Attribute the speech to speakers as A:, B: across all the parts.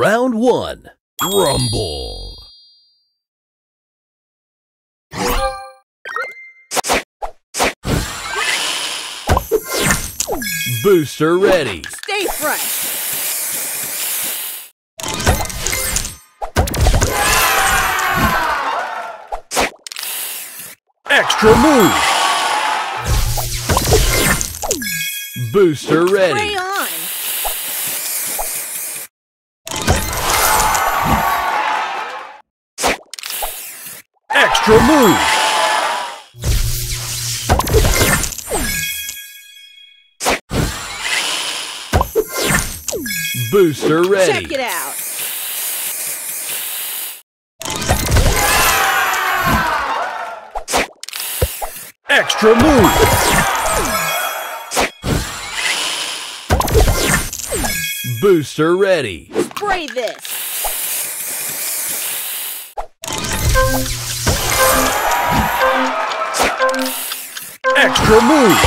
A: Round one. Rumble. Booster ready.
B: Stay fresh.
A: Extra move. Booster ready. Extra move. Booster ready.
B: Check it out.
A: Extra move. Booster ready.
B: Spray this.
A: Extra move.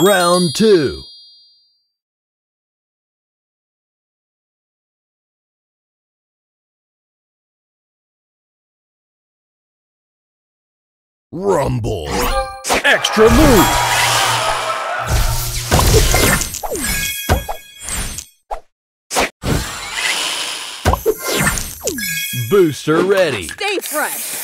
A: Round two. Rumble. Extra move. Booster ready.
B: Stay fresh.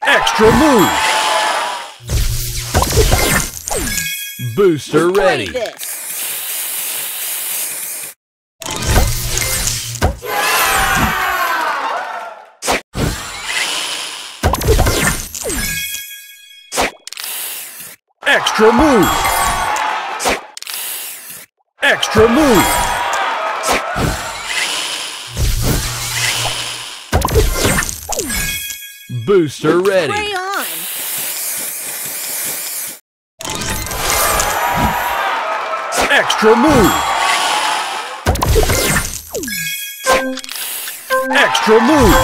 A: Extra move. Booster ready.
B: this.
A: Extra move. Extra move. Booster ready.
B: Spray on.
A: Extra move. Extra move.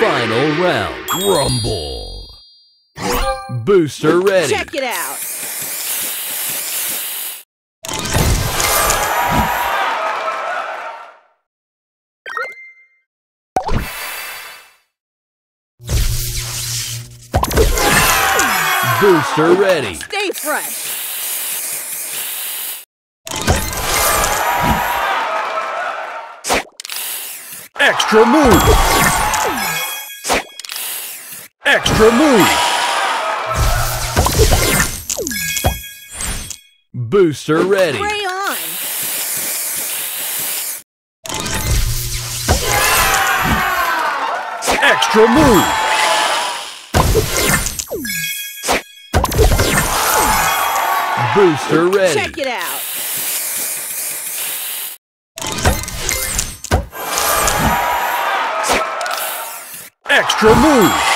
A: Final round. Rumble. Booster ready.
B: Check it out.
A: Booster ready.
B: Stay fresh.
A: Extra move. Extra move. Booster ready.
B: Spray on.
A: Extra move. Booster ready.
B: Check it out.
A: Extra move.